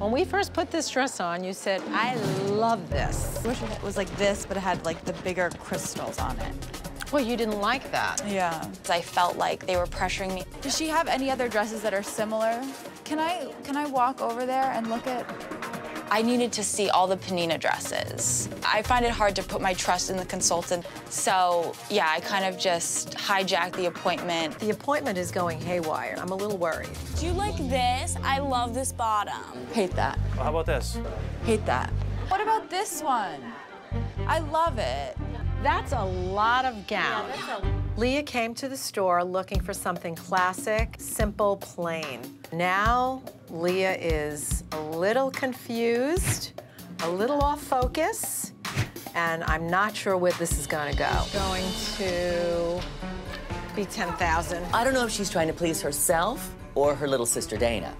When we first put this dress on, you said, I love this. I wish it was like this, but it had like the bigger crystals on it. Well, you didn't like that. Yeah. I felt like they were pressuring me. Does she have any other dresses that are similar? Can I can I walk over there and look at? I needed to see all the Pnina dresses. I find it hard to put my trust in the consultant. So, yeah, I kind of just hijacked the appointment. The appointment is going haywire. I'm a little worried. Do you like this? I love this bottom. Hate that. Well, how about this? Hate that. What about this one? I love it. That's a lot of gown. Leah came to the store looking for something classic, simple, plain. Now, Leah is a little confused, a little off focus, and I'm not sure where this is gonna go. Going to be 10,000. I don't know if she's trying to please herself or her little sister Dana.